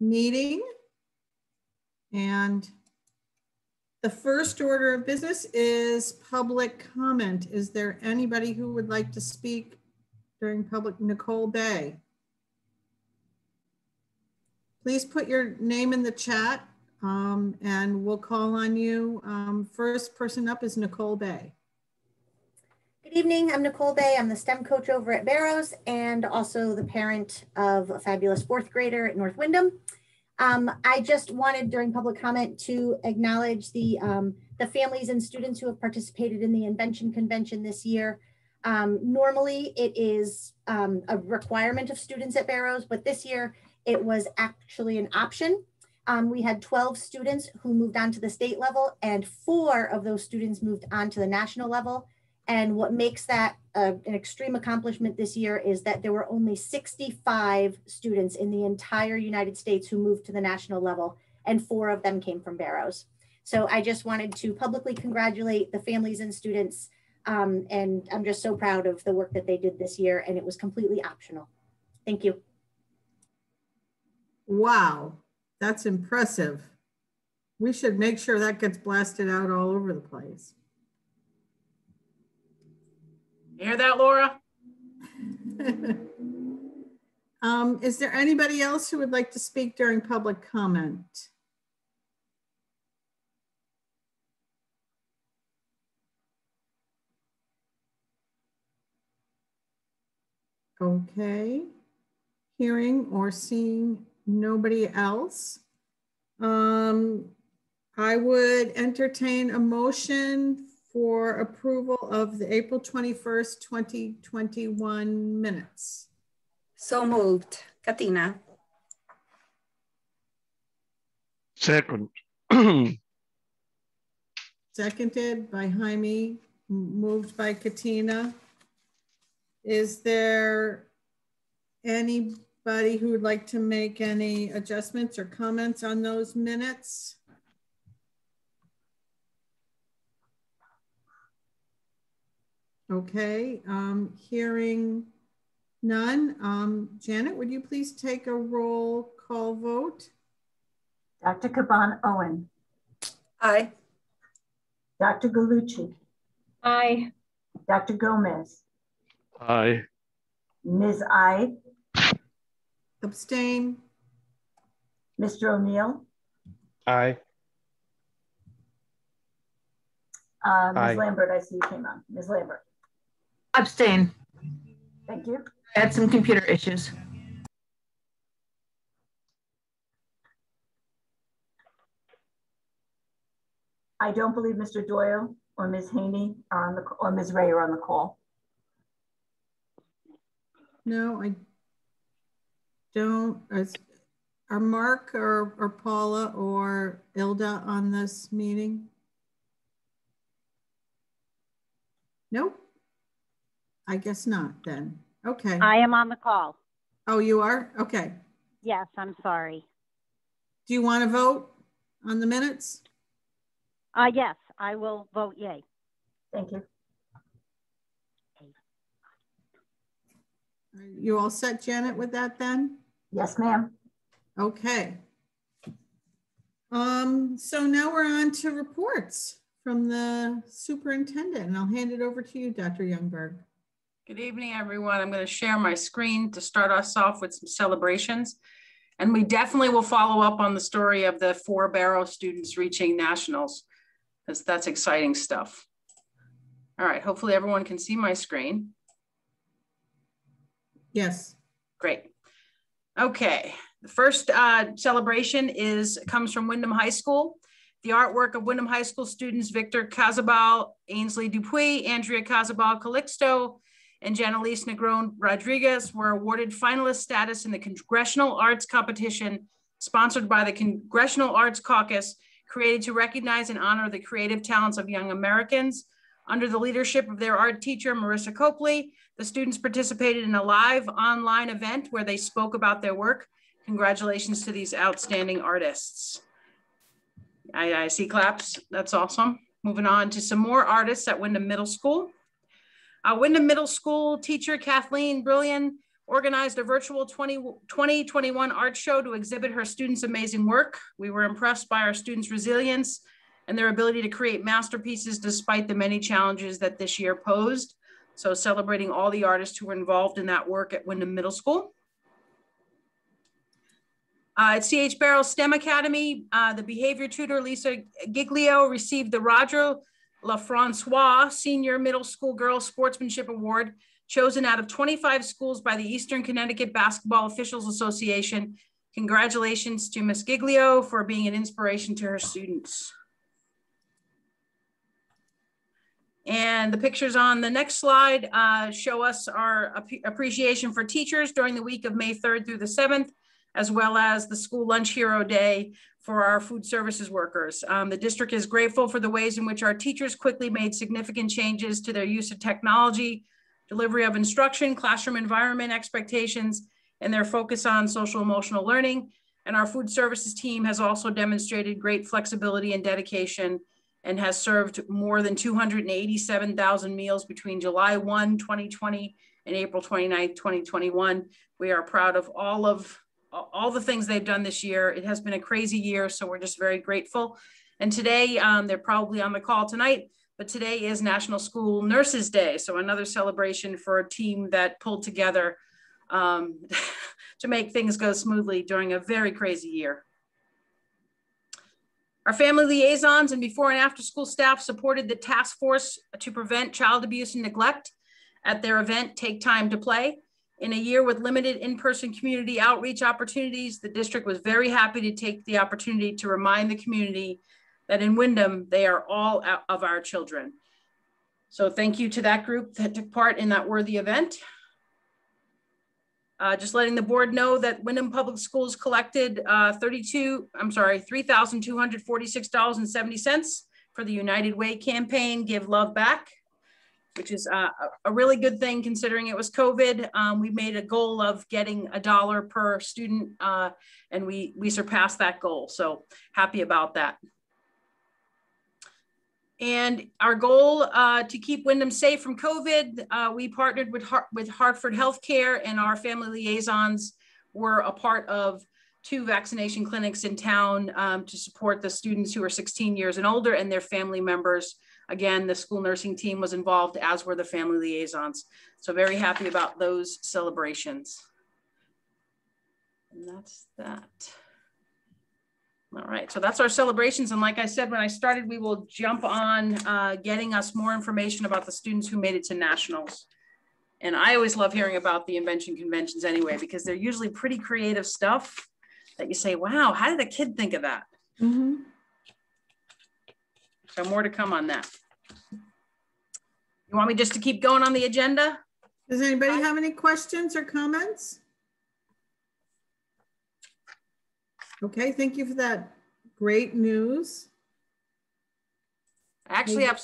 meeting. And the first order of business is public comment. Is there anybody who would like to speak during public? Nicole Bay. Please put your name in the chat um, and we'll call on you. Um, first person up is Nicole Bay. Good evening. I'm Nicole Bay. I'm the STEM coach over at Barrows and also the parent of a fabulous fourth grader at North Windham. Um, I just wanted during public comment to acknowledge the, um, the families and students who have participated in the Invention Convention this year. Um, normally it is um, a requirement of students at Barrows, but this year it was actually an option. Um, we had 12 students who moved on to the state level and four of those students moved on to the national level. And what makes that uh, an extreme accomplishment this year is that there were only 65 students in the entire United States who moved to the national level, and four of them came from Barrows. So I just wanted to publicly congratulate the families and students. Um, and I'm just so proud of the work that they did this year, and it was completely optional. Thank you. Wow, that's impressive. We should make sure that gets blasted out all over the place. You hear that, Laura? um, is there anybody else who would like to speak during public comment? Okay. Hearing or seeing nobody else. Um, I would entertain a motion for approval of the April 21st, 2021 minutes. So moved. Katina. Second. Seconded by Jaime, moved by Katina. Is there anybody who would like to make any adjustments or comments on those minutes? Okay, um, hearing none. Um, Janet, would you please take a roll call vote? Dr. Caban Owen. Aye. Dr. Galucci. Aye. Dr. Gomez. Aye. Ms. I. Abstain. Mr. O'Neill. Aye. Uh, Ms. Aye. Lambert, I see you came on. Ms. Lambert. Abstain. Thank you. I had some computer issues. I don't believe Mr. Doyle or Ms. Haney are on the, or Ms. Ray are on the call. No, I don't. Is, are Mark or, or Paula or Ilda on this meeting? Nope. I guess not then. Okay. I am on the call. Oh, you are? Okay. Yes, I'm sorry. Do you want to vote on the minutes? Uh, yes, I will vote yay. Thank you. Are you all set, Janet, with that then? Yes, ma'am. Okay. Um, so now we're on to reports from the superintendent, and I'll hand it over to you, Dr. Youngberg. Good evening, everyone. I'm going to share my screen to start us off with some celebrations. And we definitely will follow up on the story of the four Barrow students reaching nationals, because that's exciting stuff. All right, hopefully everyone can see my screen. Yes. Great. Okay, the first uh, celebration is comes from Windham High School. The artwork of Windham High School students Victor Casabal, Ainsley Dupuy, Andrea Casabal Calixto, and Janelise Negron Rodriguez were awarded finalist status in the Congressional Arts Competition sponsored by the Congressional Arts Caucus, created to recognize and honor the creative talents of young Americans. Under the leadership of their art teacher, Marissa Copley, the students participated in a live online event where they spoke about their work. Congratulations to these outstanding artists. I, I see claps, that's awesome. Moving on to some more artists at Windham Middle School. Uh, Windham Middle School teacher Kathleen Brillian organized a virtual 20, 2021 art show to exhibit her students' amazing work. We were impressed by our students' resilience and their ability to create masterpieces despite the many challenges that this year posed. So celebrating all the artists who were involved in that work at Windham Middle School. Uh, at CH Barrow STEM Academy, uh, the behavior tutor Lisa Giglio received the Roger LaFrancois Senior Middle School Girls Sportsmanship Award, chosen out of 25 schools by the Eastern Connecticut Basketball Officials Association. Congratulations to Ms. Giglio for being an inspiration to her students. And the pictures on the next slide uh, show us our ap appreciation for teachers during the week of May 3rd through the 7th, as well as the School Lunch Hero Day for our food services workers. Um, the district is grateful for the ways in which our teachers quickly made significant changes to their use of technology, delivery of instruction, classroom environment expectations, and their focus on social emotional learning. And our food services team has also demonstrated great flexibility and dedication and has served more than 287,000 meals between July 1, 2020 and April 29, 2021. We are proud of all of all the things they've done this year. It has been a crazy year, so we're just very grateful. And today, um, they're probably on the call tonight, but today is National School Nurses Day. So another celebration for a team that pulled together um, to make things go smoothly during a very crazy year. Our family liaisons and before and after school staff supported the task force to prevent child abuse and neglect at their event, Take Time to Play. In a year with limited in-person community outreach opportunities, the district was very happy to take the opportunity to remind the community that in Windham, they are all of our children. So thank you to that group that took part in that worthy event. Uh, just letting the board know that Windham Public Schools collected uh, 32, I'm sorry, $3,246.70 for the United Way campaign, Give Love Back, which is uh, a really good thing considering it was COVID. Um, we made a goal of getting a dollar per student uh, and we, we surpassed that goal. So happy about that. And our goal uh, to keep Windham safe from COVID, uh, we partnered with, Har with Hartford Healthcare and our family liaisons were a part of two vaccination clinics in town um, to support the students who are 16 years and older and their family members. Again, the school nursing team was involved as were the family liaisons. So very happy about those celebrations. And that's that. All right, so that's our celebrations. And like I said, when I started, we will jump on uh, getting us more information about the students who made it to nationals. And I always love hearing about the invention conventions anyway, because they're usually pretty creative stuff that you say, wow, how did a kid think of that? Mm -hmm. So more to come on that. You want me just to keep going on the agenda? Does anybody have any questions or comments? Okay, thank you for that great news. Actually, have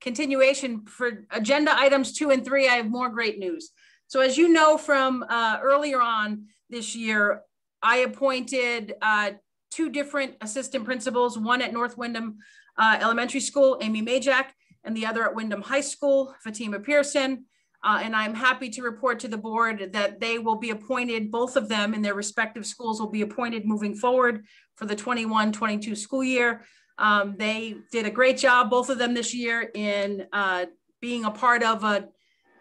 continuation for agenda items two and three. I have more great news. So as you know from uh, earlier on this year, I appointed uh, two different assistant principals, one at North Windham uh, Elementary School, Amy Majak, and the other at Windham High School, Fatima Pearson. Uh, and I'm happy to report to the board that they will be appointed, both of them in their respective schools will be appointed moving forward for the 21-22 school year. Um, they did a great job, both of them this year in uh, being a part of a,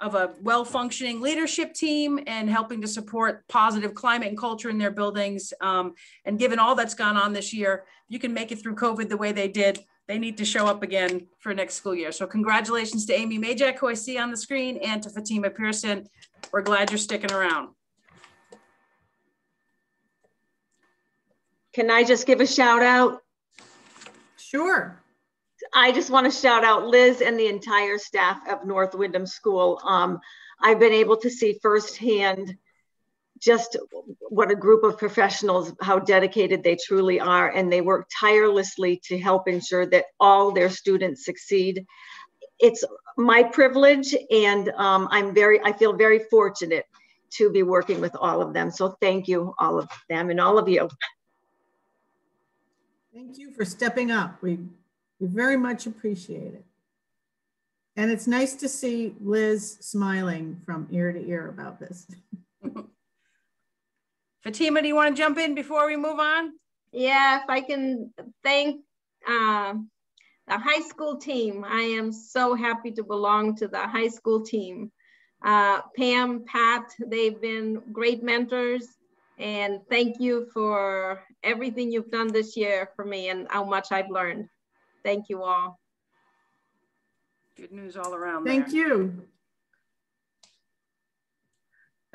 of a well-functioning leadership team and helping to support positive climate and culture in their buildings. Um, and given all that's gone on this year, you can make it through COVID the way they did they need to show up again for next school year. So congratulations to Amy Majak, who I see on the screen, and to Fatima Pearson. We're glad you're sticking around. Can I just give a shout out? Sure. I just want to shout out Liz and the entire staff of North Windham School. Um, I've been able to see firsthand just what a group of professionals, how dedicated they truly are. And they work tirelessly to help ensure that all their students succeed. It's my privilege and um, I'm very, I feel very fortunate to be working with all of them. So thank you, all of them and all of you. Thank you for stepping up. We, we very much appreciate it. And it's nice to see Liz smiling from ear to ear about this. Fatima, do you want to jump in before we move on? Yeah, if I can thank uh, the high school team. I am so happy to belong to the high school team. Uh, Pam, Pat, they've been great mentors. And thank you for everything you've done this year for me and how much I've learned. Thank you all. Good news all around. Thank there. you.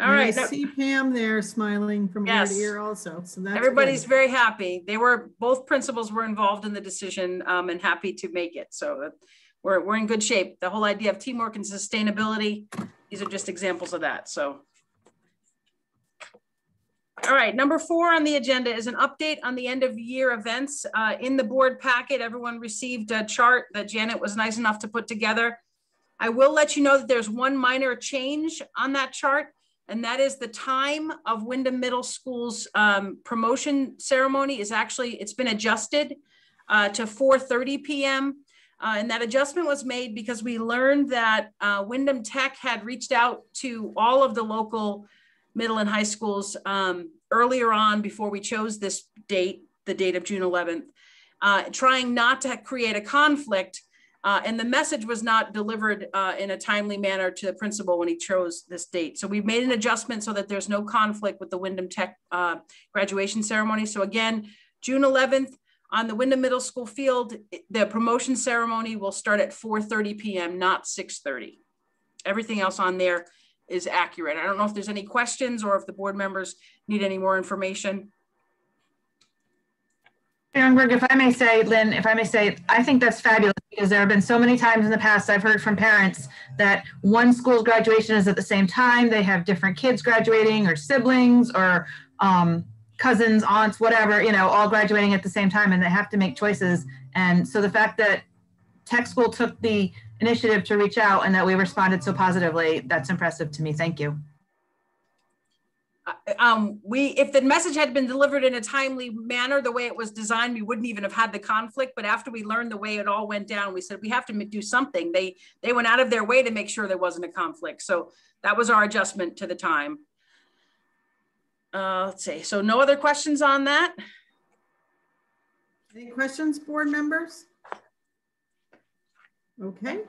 All right. I see Pam there smiling from ear Yes. to ear also. So that's Everybody's good. very happy. They were, both principals were involved in the decision um, and happy to make it. So we're, we're in good shape. The whole idea of teamwork and sustainability, these are just examples of that. So. All right, number four on the agenda is an update on the end of year events. Uh, in the board packet, everyone received a chart that Janet was nice enough to put together. I will let you know that there's one minor change on that chart and that is the time of Windham Middle School's um, promotion ceremony is actually, it's been adjusted uh, to 4.30 p.m. Uh, and that adjustment was made because we learned that uh, Windham Tech had reached out to all of the local middle and high schools um, earlier on before we chose this date, the date of June 11th, uh, trying not to create a conflict uh, and the message was not delivered uh, in a timely manner to the principal when he chose this date. So we've made an adjustment so that there's no conflict with the Windham Tech uh, graduation ceremony. So again, June 11th on the Windham Middle School field, the promotion ceremony will start at 4.30 p.m., not 6.30. Everything else on there is accurate. I don't know if there's any questions or if the board members need any more information. Ehrenberg, if I may say, Lynn, if I may say, I think that's fabulous because there have been so many times in the past I've heard from parents that one school's graduation is at the same time. They have different kids graduating or siblings or um, cousins, aunts, whatever, you know, all graduating at the same time and they have to make choices. And so the fact that tech school took the initiative to reach out and that we responded so positively, that's impressive to me. Thank you. Um, we, if the message had been delivered in a timely manner, the way it was designed, we wouldn't even have had the conflict. But after we learned the way it all went down, we said we have to do something. They they went out of their way to make sure there wasn't a conflict. So that was our adjustment to the time. Uh, let's see. So no other questions on that. Any questions, board members? Okay.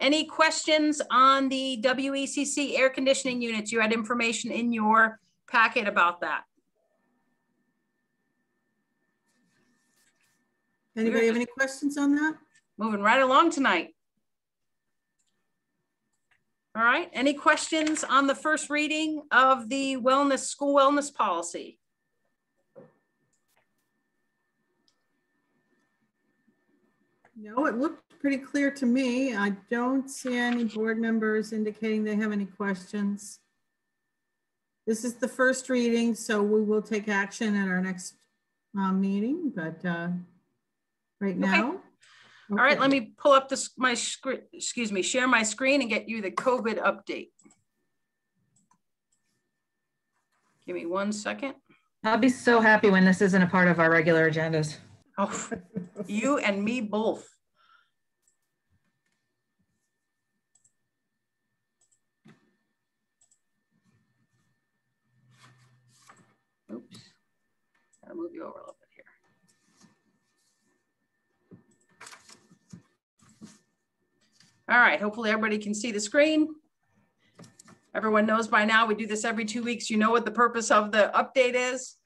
Any questions on the WECC air conditioning units? You had information in your packet about that. Anybody have any questions on that? Moving right along tonight. All right, any questions on the first reading of the wellness, school wellness policy? No, it looked pretty clear to me. I don't see any board members indicating they have any questions. This is the first reading, so we will take action at our next uh, meeting, but uh, right now. All right, okay. let me pull up this, my screen, excuse me, share my screen and get you the COVID update. Give me one second. I'll be so happy when this isn't a part of our regular agendas. Oh, you and me both. Gotta move you over a little bit here. All right, hopefully everybody can see the screen. Everyone knows by now, we do this every two weeks. You know what the purpose of the update is.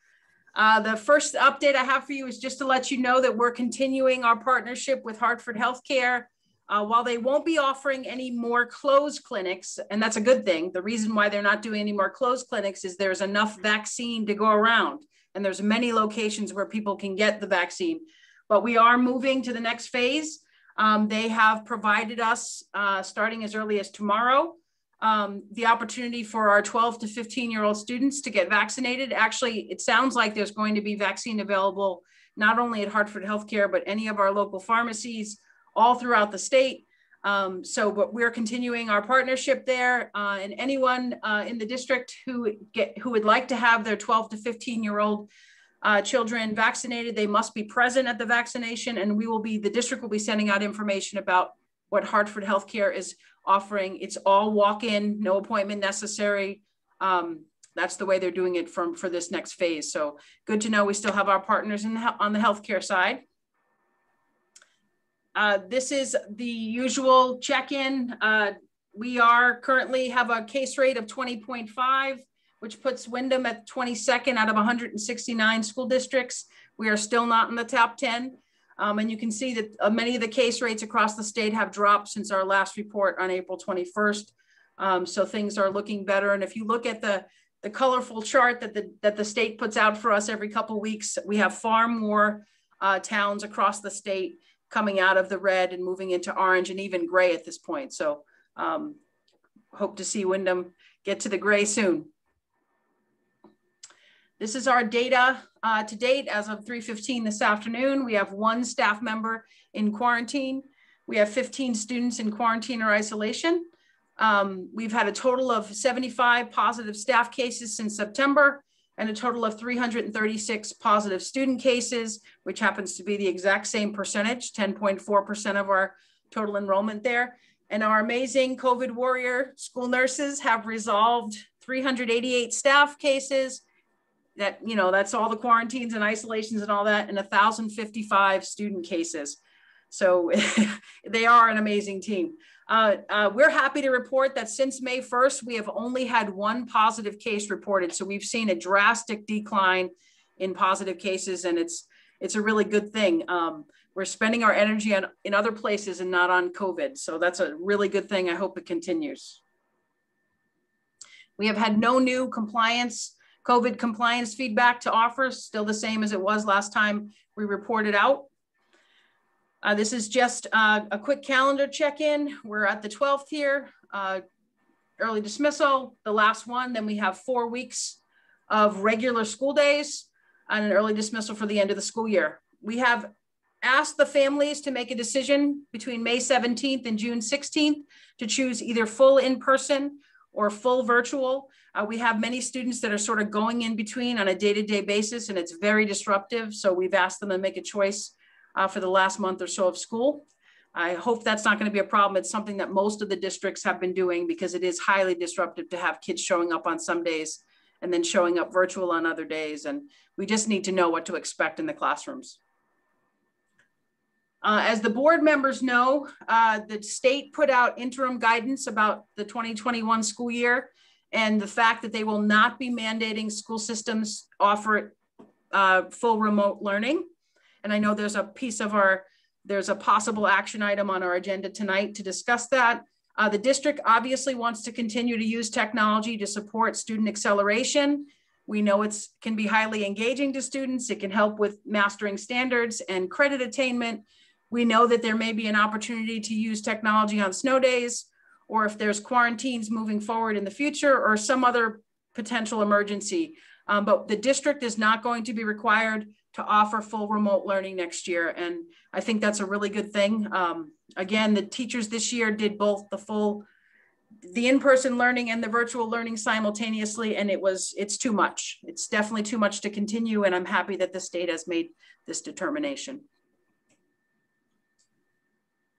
Uh, the first update I have for you is just to let you know that we're continuing our partnership with Hartford Healthcare. Uh, while they won't be offering any more closed clinics, and that's a good thing, the reason why they're not doing any more closed clinics is there's enough vaccine to go around, and there's many locations where people can get the vaccine. But we are moving to the next phase. Um, they have provided us, uh, starting as early as tomorrow, um, the opportunity for our 12 to 15 year old students to get vaccinated. Actually, it sounds like there's going to be vaccine available not only at Hartford Healthcare, but any of our local pharmacies all throughout the state. Um, so, but we're continuing our partnership there, uh, and anyone uh, in the district who get who would like to have their 12 to 15 year old uh, children vaccinated, they must be present at the vaccination, and we will be the district will be sending out information about what Hartford Healthcare is offering. It's all walk-in, no appointment necessary. Um, that's the way they're doing it from for this next phase. So good to know we still have our partners in the, on the healthcare side. Uh, this is the usual check-in. Uh, we are currently have a case rate of 20.5, which puts Windham at 22nd out of 169 school districts. We are still not in the top 10. Um, and you can see that uh, many of the case rates across the state have dropped since our last report on April 21st. Um, so things are looking better. And if you look at the, the colorful chart that the, that the state puts out for us every couple weeks, we have far more uh, towns across the state coming out of the red and moving into orange and even gray at this point. So um, hope to see Windham get to the gray soon. This is our data uh, to date as of 3.15 this afternoon. We have one staff member in quarantine. We have 15 students in quarantine or isolation. Um, we've had a total of 75 positive staff cases since September and a total of 336 positive student cases, which happens to be the exact same percentage, 10.4% of our total enrollment there. And our amazing COVID warrior school nurses have resolved 388 staff cases, that you know that's all the quarantines and isolations and all that and 1055 student cases so they are an amazing team uh, uh, we're happy to report that since may 1st we have only had one positive case reported. So we've seen a drastic decline in positive cases and it's it's a really good thing. Um, we're spending our energy on in other places and not on covid. So that's a really good thing. I hope it continues. We have had no new compliance COVID compliance feedback to offer, still the same as it was last time we reported out. Uh, this is just uh, a quick calendar check-in. We're at the 12th here, uh, early dismissal, the last one. Then we have four weeks of regular school days and an early dismissal for the end of the school year. We have asked the families to make a decision between May 17th and June 16th to choose either full in-person or full virtual. Uh, we have many students that are sort of going in between on a day-to-day basis and it's very disruptive. So we've asked them to make a choice uh, for the last month or so of school. I hope that's not going to be a problem. It's something that most of the districts have been doing because it is highly disruptive to have kids showing up on some days and then showing up virtual on other days. And we just need to know what to expect in the classrooms. Uh, as the board members know, uh, the state put out interim guidance about the 2021 school year and the fact that they will not be mandating school systems offer uh, full remote learning. And I know there's a piece of our, there's a possible action item on our agenda tonight to discuss that. Uh, the district obviously wants to continue to use technology to support student acceleration. We know it can be highly engaging to students. It can help with mastering standards and credit attainment. We know that there may be an opportunity to use technology on snow days or if there's quarantines moving forward in the future or some other potential emergency. Um, but the district is not going to be required to offer full remote learning next year. And I think that's a really good thing. Um, again, the teachers this year did both the full, the in-person learning and the virtual learning simultaneously. And it was, it's too much. It's definitely too much to continue. And I'm happy that the state has made this determination.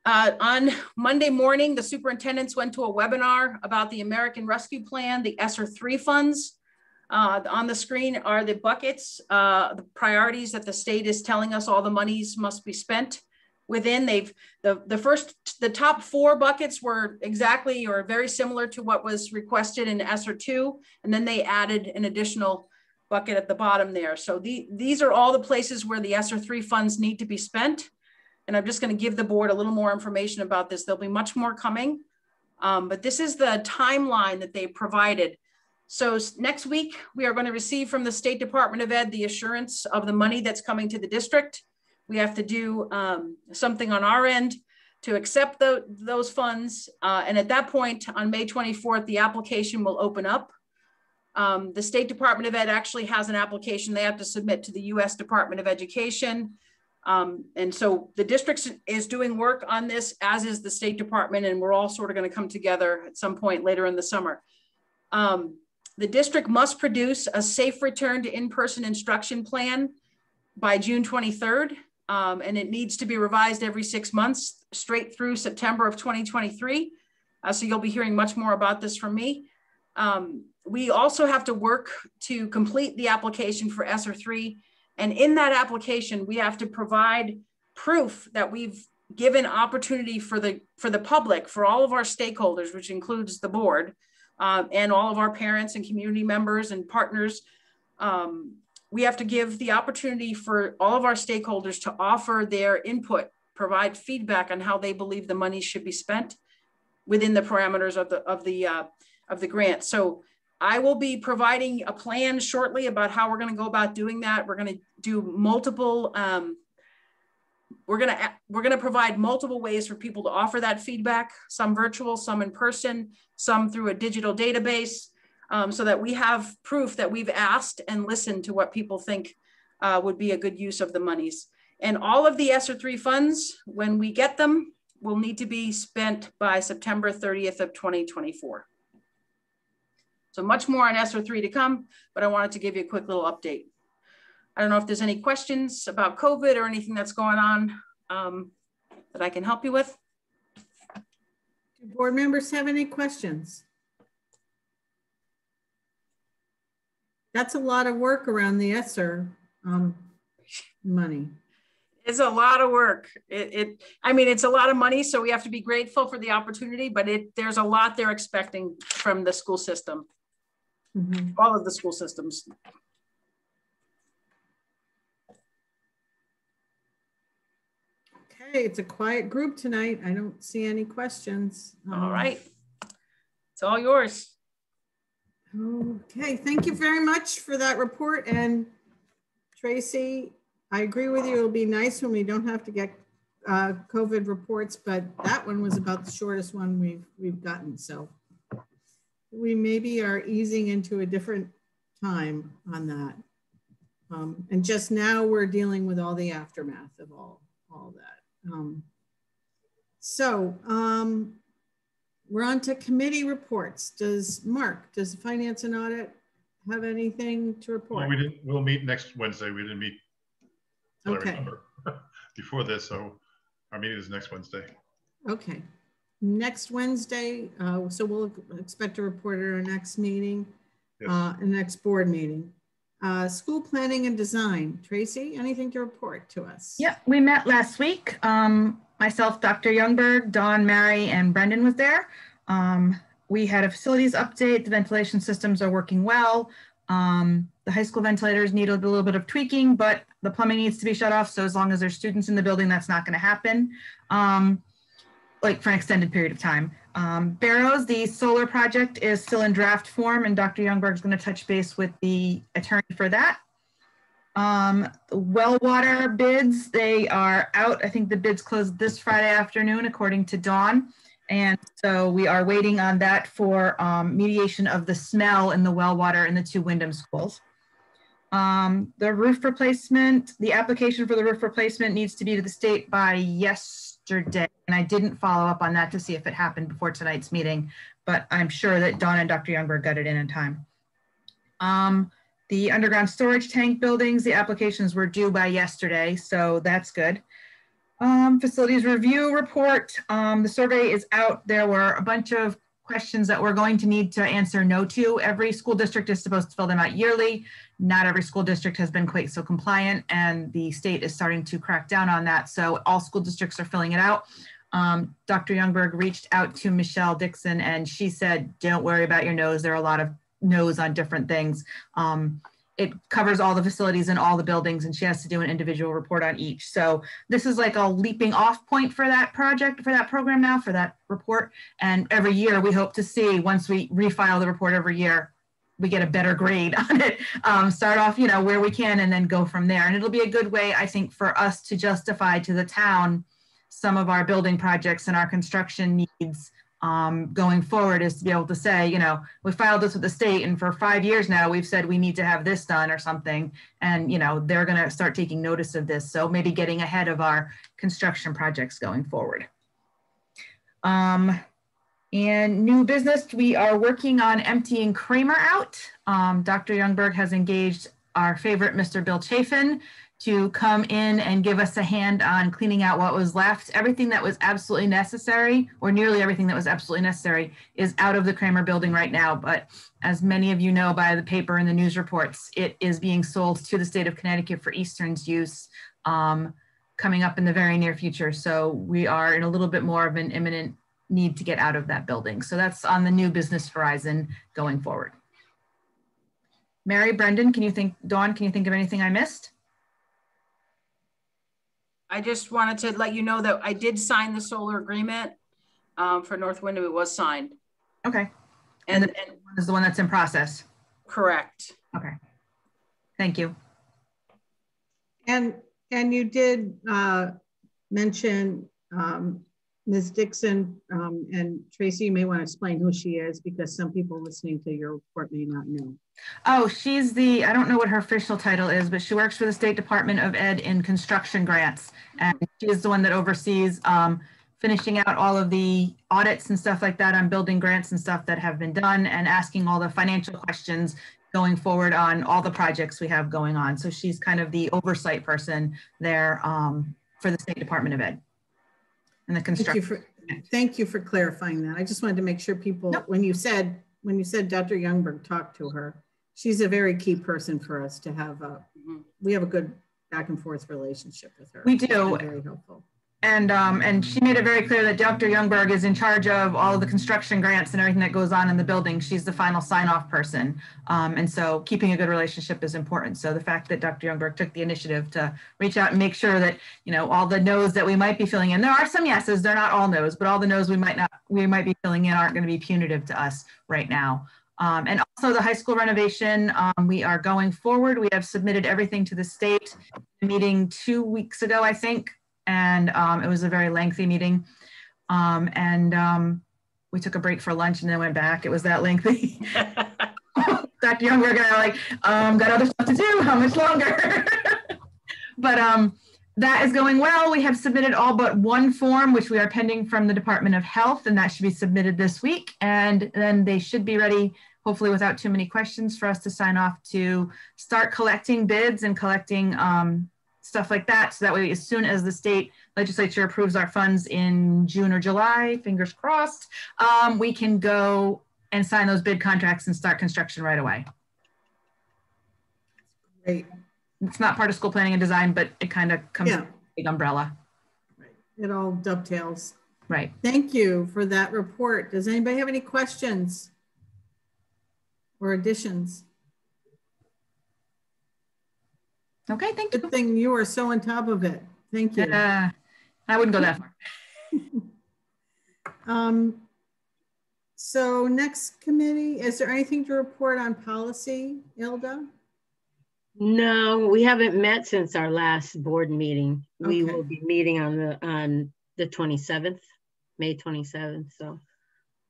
Uh, on Monday morning, the superintendents went to a webinar about the American Rescue Plan, the ESSER 3 funds. Uh, on the screen are the buckets, uh, the priorities that the state is telling us all the monies must be spent within. They've the, the first, the top four buckets were exactly or very similar to what was requested in ESSER 2. And then they added an additional bucket at the bottom there. So the, these are all the places where the ESSER 3 funds need to be spent. And I'm just going to give the board a little more information about this. There'll be much more coming, um, but this is the timeline that they provided. So next week, we are going to receive from the State Department of Ed the assurance of the money that's coming to the district. We have to do um, something on our end to accept the, those funds. Uh, and at that point, on May 24th, the application will open up. Um, the State Department of Ed actually has an application they have to submit to the US Department of Education. Um, and so the district is doing work on this, as is the State Department, and we're all sort of going to come together at some point later in the summer. Um, the district must produce a safe return to in-person instruction plan by June 23rd. um, and it needs to be revised every six months straight through September of 2023. Uh, so you'll be hearing much more about this from me. Um, we also have to work to complete the application for ESSER 3. And in that application, we have to provide proof that we've given opportunity for the for the public, for all of our stakeholders, which includes the board, um, and all of our parents and community members and partners. Um, we have to give the opportunity for all of our stakeholders to offer their input, provide feedback on how they believe the money should be spent within the parameters of the of the uh, of the grant. So I will be providing a plan shortly about how we're going to go about doing that. We're going to do multiple um, we're going to we're going to provide multiple ways for people to offer that feedback some virtual some in person some through a digital database um, so that we have proof that we've asked and listened to what people think uh, would be a good use of the monies. And all of the ESSER 3 funds when we get them will need to be spent by September 30th of 2024 so much more on ESSER 3 to come but I wanted to give you a quick little update I don't know if there's any questions about COVID or anything that's going on um, that I can help you with. Do board members have any questions? That's a lot of work around the ESSER um, money. It's a lot of work. It, it, I mean, it's a lot of money, so we have to be grateful for the opportunity, but it, there's a lot they're expecting from the school system, Mm -hmm. all of the school systems. Okay, it's a quiet group tonight. I don't see any questions. All um, right. It's all yours. Okay, thank you very much for that report. And Tracy, I agree with you. It'll be nice when we don't have to get uh, COVID reports, but that one was about the shortest one we've we've gotten. So we maybe are easing into a different time on that. Um, and just now we're dealing with all the aftermath of all all that. Um, so um, we're on to committee reports. Does Mark, does Finance and Audit have anything to report? Well, we didn't, we'll meet next Wednesday. We didn't meet, okay. I remember, before this. So our meeting is next Wednesday. Okay. Next Wednesday, uh, so we'll expect a report at our next meeting, yes. uh, next board meeting. Uh, school planning and design. Tracy, anything to report to us? Yeah, we met last week. Um, myself, Dr. Youngberg, Dawn, Mary, and Brendan was there. Um, we had a facilities update. The ventilation systems are working well. Um, the high school ventilators need a little bit of tweaking, but the plumbing needs to be shut off. So as long as there's students in the building, that's not going to happen, um, like for an extended period of time. Um, Barrows, the solar project is still in draft form and Dr. Youngberg is going to touch base with the attorney for that. Um, well water bids, they are out. I think the bids closed this Friday afternoon, according to Dawn. And so we are waiting on that for um, mediation of the smell in the well water in the two Windham schools. Um, the roof replacement, the application for the roof replacement needs to be to the state by yes yesterday, and I didn't follow up on that to see if it happened before tonight's meeting, but I'm sure that Dawn and Dr. Youngberg got it in in time. Um, the underground storage tank buildings, the applications were due by yesterday, so that's good. Um, facilities review report, um, the survey is out. There were a bunch of questions that we're going to need to answer no to. Every school district is supposed to fill them out yearly. Not every school district has been quite so compliant and the state is starting to crack down on that. So all school districts are filling it out. Um, Dr. Youngberg reached out to Michelle Dixon and she said, don't worry about your nose. There are a lot of no's on different things. Um, it covers all the facilities and all the buildings and she has to do an individual report on each. So this is like a leaping off point for that project, for that program now, for that report. And every year we hope to see once we refile the report every year, we get a better grade on it. Um, start off, you know, where we can and then go from there. And it'll be a good way, I think, for us to justify to the town some of our building projects and our construction needs um, going forward is to be able to say, you know, we filed this with the state and for five years now, we've said we need to have this done or something. And, you know, they're going to start taking notice of this. So maybe getting ahead of our construction projects going forward. Um, and new business, we are working on emptying Kramer out. Um, Dr. Youngberg has engaged our favorite Mr. Bill Chafin to come in and give us a hand on cleaning out what was left. Everything that was absolutely necessary, or nearly everything that was absolutely necessary, is out of the Kramer building right now. But as many of you know by the paper and the news reports, it is being sold to the state of Connecticut for Eastern's use um, coming up in the very near future. So we are in a little bit more of an imminent need to get out of that building. So that's on the new business horizon going forward. Mary, Brendan, can you think, Dawn, can you think of anything I missed? I just wanted to let you know that I did sign the solar agreement um, for North Windham. It was signed. Okay. And, And and This is the one that's in process. correct. Okay. Thank you. And, and you did uh, mention um, Ms. Dixon um, and Tracy, you may want to explain who she is because some people listening to your report may not know. Oh, she's the, I don't know what her official title is, but she works for the State Department of Ed in construction grants. And she is the one that oversees um, finishing out all of the audits and stuff like that on building grants and stuff that have been done and asking all the financial questions going forward on all the projects we have going on. So she's kind of the oversight person there um, for the State Department of Ed. And the Thank you for, thank you for clarifying that. I just wanted to make sure people, Nope. when you said, when you said Dr. Youngberg talked to her, she's a very key person for us to have a, Mhm. we have a good back and forth relationship with her. We do. Very helpful. And, um, and she made it very clear that Dr. Youngberg is in charge of all of the construction grants and everything that goes on in the building. She's the final sign off person. Um, and so keeping a good relationship is important. So the fact that Dr. Youngberg took the initiative to reach out and make sure that, you know, all the no's that we might be filling in, there are some yeses, they're not all no's, but all the no's we might not, we might be filling in aren't going to be punitive to us right now. Um, and also the high school renovation, um, we are going forward. We have submitted everything to the state meeting two weeks ago, I think. And um, it was a very lengthy meeting. Um, and um, we took a break for lunch and then went back. It was that lengthy. Dr. I are like, um, got other stuff to do. How much longer? but um, that is going well. We have submitted all but one form, which we are pending from the Department of Health, and that should be submitted this week. And then they should be ready, hopefully without too many questions, for us to sign off to start collecting bids and collecting um, stuff like that. So that way, as soon as the state legislature approves our funds in June or July, fingers crossed, um, we can go and sign those bid contracts and start construction right away. Great. It's not part of school planning and design, but it kind of comes Yeah. big umbrella. It all dovetails. Right. Thank you for that report. Does anybody have any questions or additions? Okay, thank you. Good thing you are so on top of it. Thank you. Uh, I wouldn't go that far. Um, so next committee, is there anything to report on policy, Ilda? No, we haven't met since our last board meeting. We will be meeting on the, on the 27th, May 27th, so.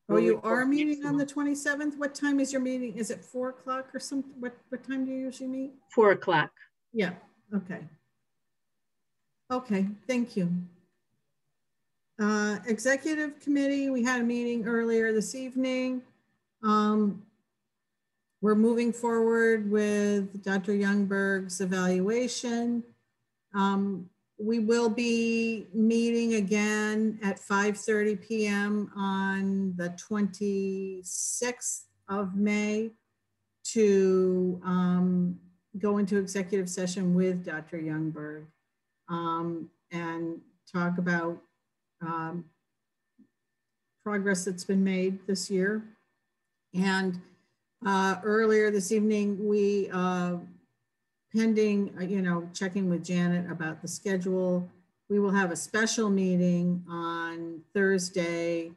Oh, we'll you are meeting on the 27th? What time is your meeting? Is it four o'clock or something? What, what time do you usually meet? Four o'clock. Yeah, okay. Okay, thank you. Uh, Executive Committee, we had a meeting earlier this evening. Um, We're moving forward with Dr. Youngberg's evaluation. Um, We will be meeting again at 5:30 PM on the 26th of May to um, go into executive session with Dr. Youngberg um, and talk about um, progress that's been made this year. And uh, earlier this evening, we, uh, pending, uh, you know, checking with Janet about the schedule, we will have a special meeting on Thursday,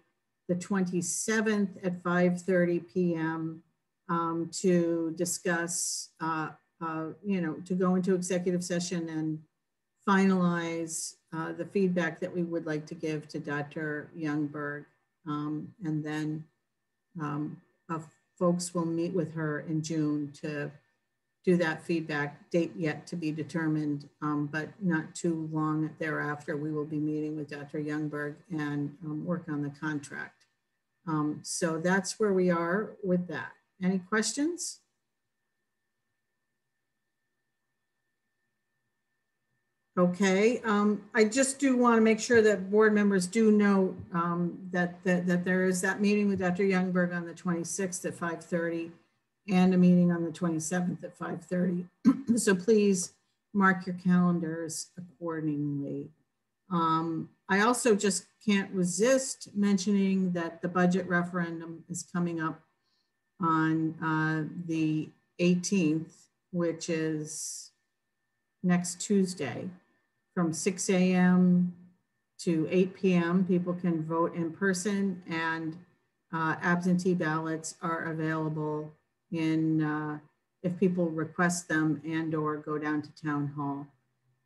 the 27th at 5:30 PM um, to discuss, uh, uh, you know, to go into executive session and finalize uh, the feedback that we would like to give to Dr. Youngberg. Um, and then um, uh, folks will meet with her in June to do that feedback, date yet to be determined, um, but not too long thereafter, we will be meeting with Dr. Youngberg and um, work on the contract. Um, so that's where we are with that. Any questions? Okay, um, I just do want to make sure that board members do know, um, that, that, that there is that meeting with Dr. Youngberg on the 26th at 5:30 and a meeting on the 27th at 5:30. So please mark your calendars accordingly. Um, I also just can't resist mentioning that the budget referendum is coming up on uh, the 18th, which is next Tuesday from 6 a.m. to 8 p.m. People can vote in person and uh, absentee ballots are available in uh, if people request them and or go down to town hall.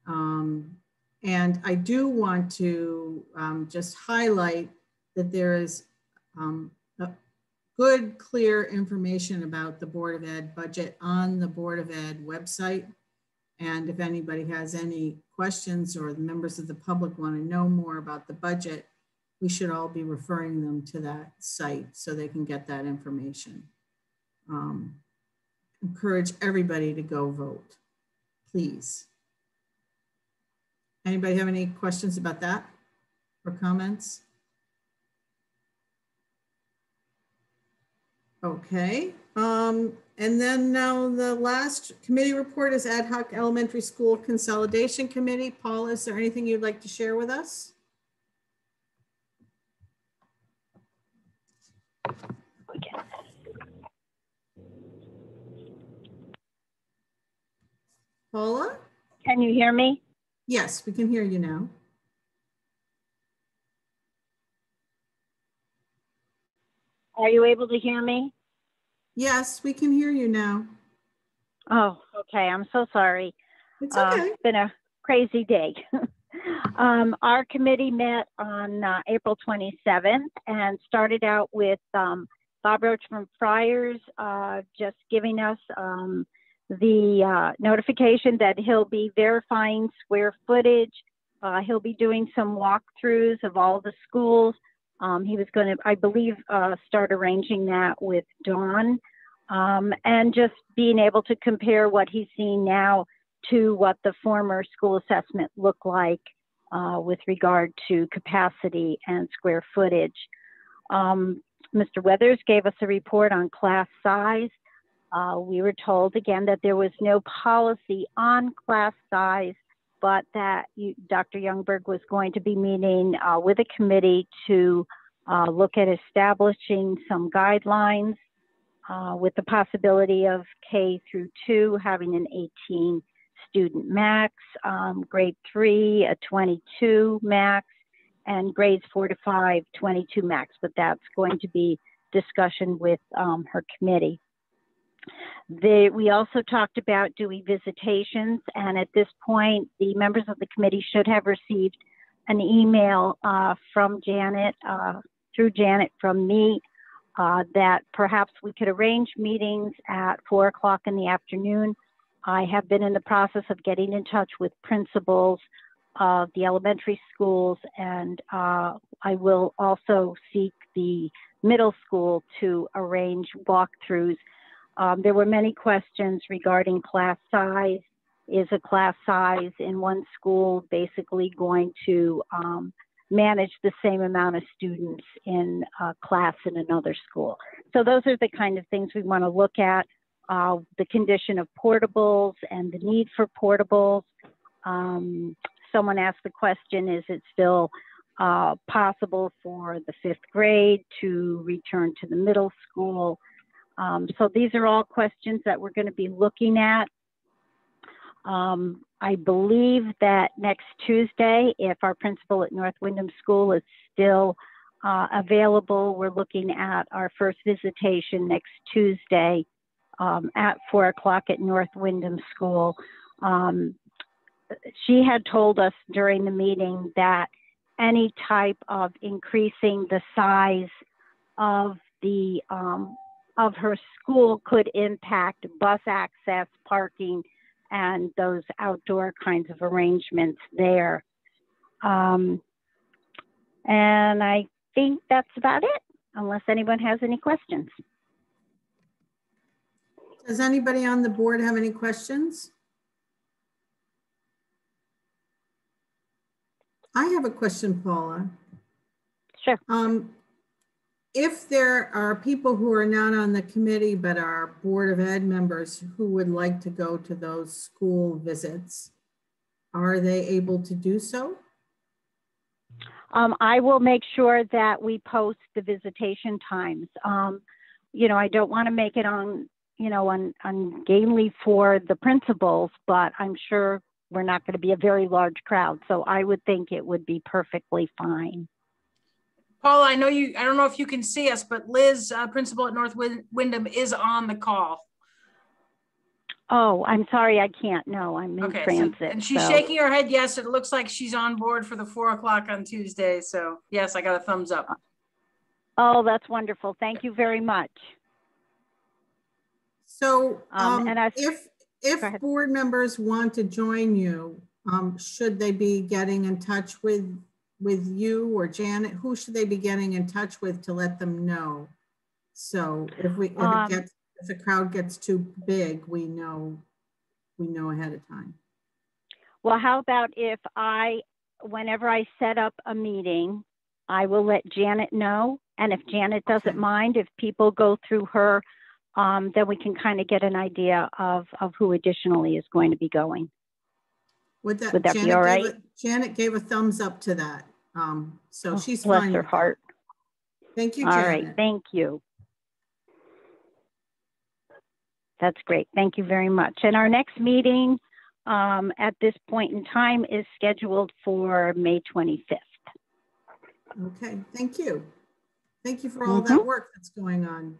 Um, and I do want to um, just highlight that there is um, good, clear information about the Board of Ed budget on the Board of Ed website. And if anybody has any questions or the members of the public want to know more about the budget, we should all be referring them to that site so they can get that information. Um, encourage everybody to go vote, please. Anybody have any questions about that or comments? Okay, um, and then now the last committee report is Ad hoc Elementary School Consolidation Committee. Paul, is there anything you'd like to share with us? Paula? Can you hear me? Yes, we can hear you now. Are you able to hear me? Yes, we can hear you now. Oh, okay. I'm so sorry. It's Uh, okay. It's been a crazy day. um, our committee met on uh, April 27th and started out with um, Bob Roach from Friars uh, just giving us um, the uh, notification that he'll be verifying square footage. Uh, he'll be doing some walkthroughs of all the schools. Um, he was going to, I believe, uh, start arranging that with Dawn um, and just being able to compare what he's seeing now to what the former school assessment looked like uh, with regard to capacity and square footage. Um, Mr. Weathers gave us a report on class size. Uh, we were told again that there was no policy on class size, but that you, Dr. Youngberg was going to be meeting uh, with a committee to uh, look at establishing some guidelines uh, with the possibility of K through two having an 18 student max, um, grade three, a 22 max, and grades four to five, 22 max, but that's going to be discussion with um, her committee. The, we also talked about doing visitations, and at this point, the members of the committee should have received an email uh, from Janet, uh, through Janet from me, uh, that perhaps we could arrange meetings at four o'clock in the afternoon. I have been in the process of getting in touch with principals of the elementary schools, and uh, I will also seek the middle school to arrange walkthroughs. Um, there were many questions regarding class size. Is a class size in one school basically going to um, manage the same amount of students in a class in another school? So those are the kind of things we want to look at. Uh, the condition of portables and the need for portables. Um, someone asked the question, is it still uh, possible for the fifth grade to return to the middle school? Um, so these are all questions that we're going to be looking at. Um, I believe that next Tuesday, if our principal at North Windham School is still uh, available, we're looking at our first visitation next Tuesday um, at four o'clock at North Windham School. Um, she had told us during the meeting that any type of increasing the size of the um, of her school could impact bus access, parking, and those outdoor kinds of arrangements there. Um, and I think that's about it, unless anyone has any questions. Does anybody on the board have any questions? I have a question, Paula. Sure. Um, if there are people who are not on the committee but are Board of Ed members who would like to go to those school visits, are they able to do so? Um, I will make sure that we post the visitation times. Um, you know, I don't want to make it on, you know, un, ungainly for the principals, but I'm sure we're not going to be a very large crowd. So I would think it would be perfectly fine. Paula, I know you, I don't know if you can see us, but Liz, uh, principal at North Win- Windham is on the call. Oh, I'm sorry, I can't. No, I'm in Okay, so- transit. and she's so- shaking her head, yes, it looks like she's on board for the four o'clock on Tuesday, so yes, I got a thumbs up. Oh, that's wonderful. Thank you very much. So Um, um, and I- if, if board members want to join you, um, should they be getting in touch with, with you or Janet? Who should they be getting in touch with to let them know? So if we, if Um, it gets, if the crowd gets too big, we know, we know ahead of time. Well, how about if I, whenever I set up a meeting, I will let Janet know. And if Janet doesn't mind, if people go through her, um, then we can kind of get an idea of, of who additionally is going to be going. Would that, Would that be all right? gave a- Janet gave a thumbs up to that. Um, so Oh, she's bless fine. her heart. Thank you, All right, Janet. thank you. That's great. Thank you very much. And our next meeting um, at this point in time is scheduled for May 25th. Okay, thank you. Thank you for all that Mhm. work that's going on.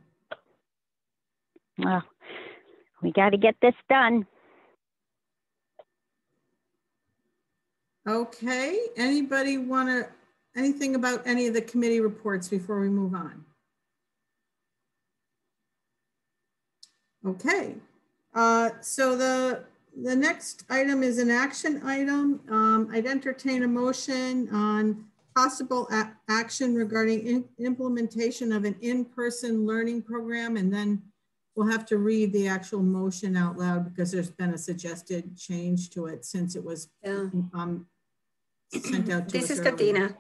Well, we got to get this done. Okay, anybody want to, anything about any of the committee reports before we move on? Okay, uh, so the, the next item is an action item. Um, I'd entertain a motion on possible action regarding in- implementation of an in-person learning program, and then we'll have to read the actual motion out loud because there's been a suggested change to it since it was Yeah. um, sent out to us This is earlier. Katina.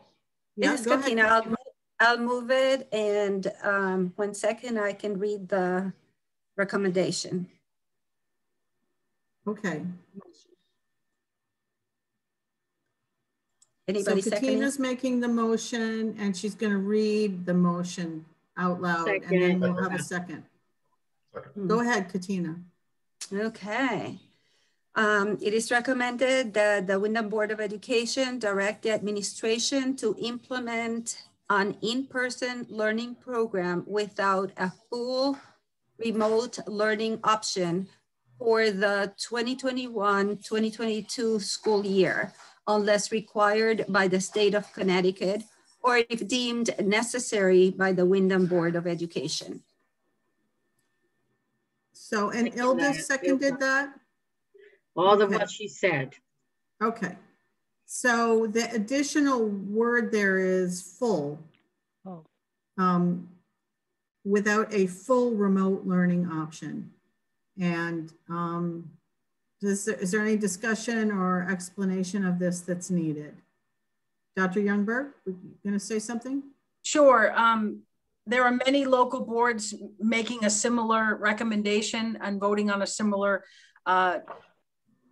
Yeah, This is go ahead, Katina. I'll, mo- I'll move it and um, one second I can read the recommendation. Okay. Anybody So second? Katina's making the motion and she's going to read the motion out loud and then we'll have a second. Go ahead, Katina. Okay. Um, it is recommended that the Windham Board of Education direct the administration to implement an in-person learning program without a full remote learning option for the 2021-2022 school year unless required by the state of Connecticut or if deemed necessary by the Windham Board of Education. So, and Thank Ilda seconded that? All of what she said. Okay. So the additional word there is full. Oh. Um, without a full remote learning option. And um, is there, is there any discussion or explanation of this that's needed? Dr. Youngberg, you going to say something? Sure. Um, there are many local boards making a similar recommendation and voting on a similar uh,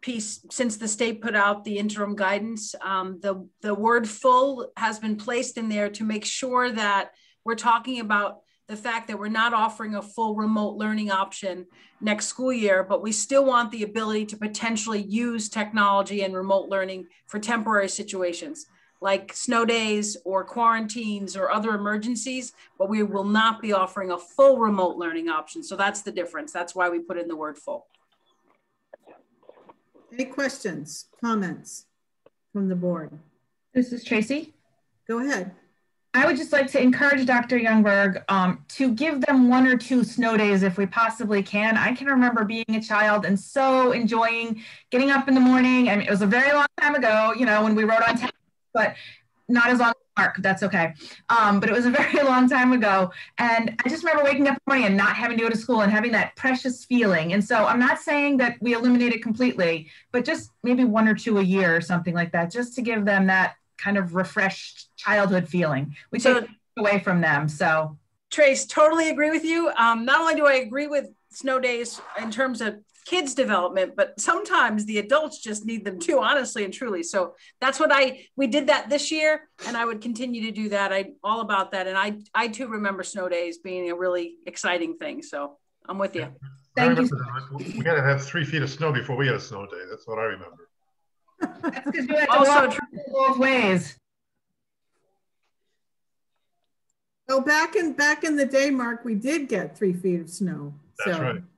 piece since the state put out the interim guidance. Um, the, the word full has been placed in there to make sure that we're talking about the fact that we're not offering a full remote learning option next school year, but we still want the ability to potentially use technology and remote learning for temporary situations like snow days or quarantines or other emergencies, but we will not be offering a full remote learning option. So that's the difference. That's why we put in the word full. Any questions, comments from the board? This is Tracy. Go ahead. I would just like to encourage Dr. Youngberg um, to give them one or two snow days if we possibly can. I can remember being a child and so enjoying getting up in the morning. I mean, it was a very long time ago, you know, when we rode on but not as long Mark. That's okay. Um, but it was a very long time ago. And I just remember waking up in the morning and not having to go to school and having that precious feeling. And so I'm not saying that we eliminate it completely, but just maybe one or two a year or something like that, just to give them that kind of refreshed childhood feeling. We So- take away from them. So Trace, totally agree with you. Um, not only do I agree with snow days in terms of kids development, but sometimes the adults just need them too, honestly and truly. So that's what I, we did that this year and I would continue to do that. I all about that. And I, I too remember snow days being a really exciting thing. So I'm with you. I Thank you that. We gotta have three feet of snow before we had a snow day. That's what I remember. that's because you had to Also walk both ways. Oh, back in, back in the day, Mark, we did get three feet of snow. That's so- that's right.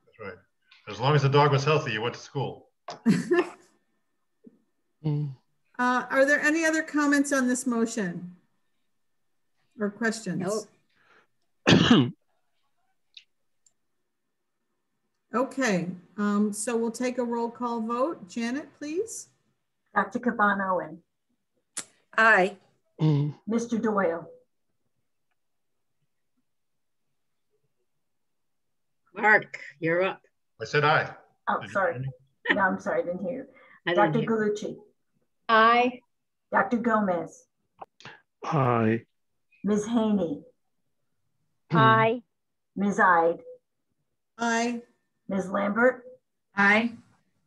As long as the dog was healthy, you went to school. Mm. Uh, are there any other comments on this motion? Or questions? Nope. Okay, um, so we'll take a roll call vote. Janet, please. Dr. Kaban Owen, Aye. Mm. Mr. Doyle, Mark, you're up. I said aye. oh, Did sorry. No, I'm sorry, I didn't hear you. Dr. hear. Galucci, Aye. Dr. Gomez, Aye. Ms. Haney, Aye. Ms. Ide, Aye. Ms. Lambert, Aye.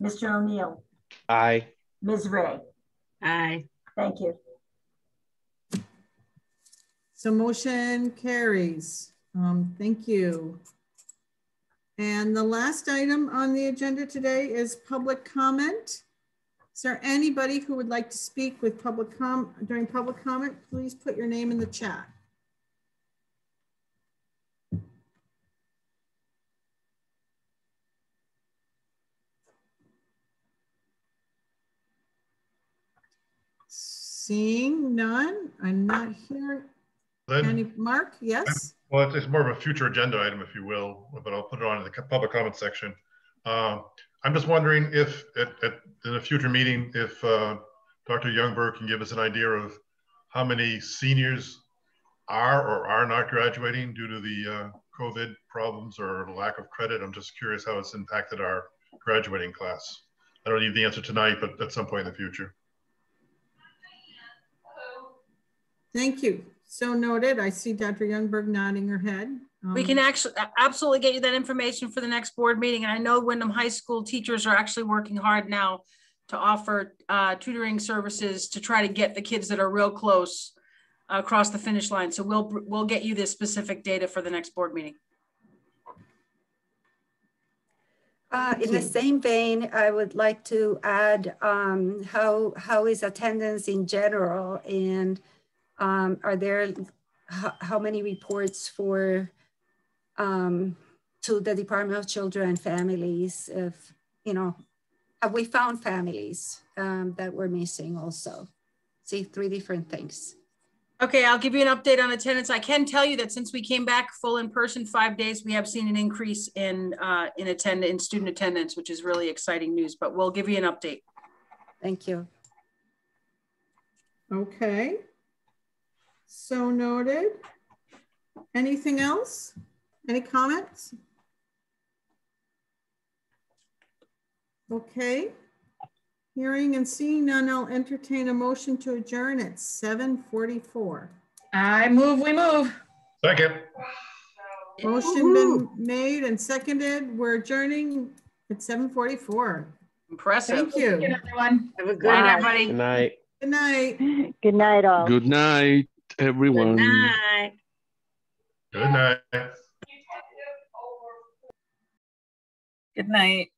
Mr. O'Neill, Aye. Ms. Ray. Aye. Thank you. So motion carries. Um, thank you. And the last item on the agenda today is public comment. Is there anybody who would like to speak with public com, during public comment? Please put your name in the chat. Seeing none, I'm not hearing any, Mark, yes? Well, it's, more of a future agenda item, if you will, but I'll put it on in the public comment section. Uh, I'm just wondering if, at, at, in a future meeting, if uh, Dr. Youngberg can give us an idea of how many seniors are or are not graduating due to the uh, COVID problems or lack of credit. I'm just curious how it's impacted our graduating class. I don't need the answer tonight, but at some point in the future. Thank you. So noted. I see Dr. Youngberg nodding her head. We Um, can actually absolutely get you that information for the next board meeting. And I know Windham High School teachers are actually working hard now to offer uh, tutoring services to try to get the kids that are real close across the finish line. So we'll, we'll get you this specific data for the next board meeting. Uh, in the same vein, I would like to add um, how how is attendance in general, and um, are there how, how many reports for um, to the Department of Children and Families? If you know, have we found families um, that were missing? Also, see three different things. Okay, I'll give you an update on attendance. I can tell you that since we came back full in person five days, we have seen an increase in uh, in attend in student attendance, which is really exciting news. But we'll give you an update. Thank you. Okay. So noted. Anything else? Any comments? Okay. Hearing and seeing none, I'll entertain a motion to adjourn at 7:44. I move, we move. Second. Motion been made and seconded. We're adjourning at 7:44. Impressive. Thank Good you. Have a good Good night, night. everybody. Good night. Good night. Good night, all. Good night, Good everyone. night. Good night. Good night.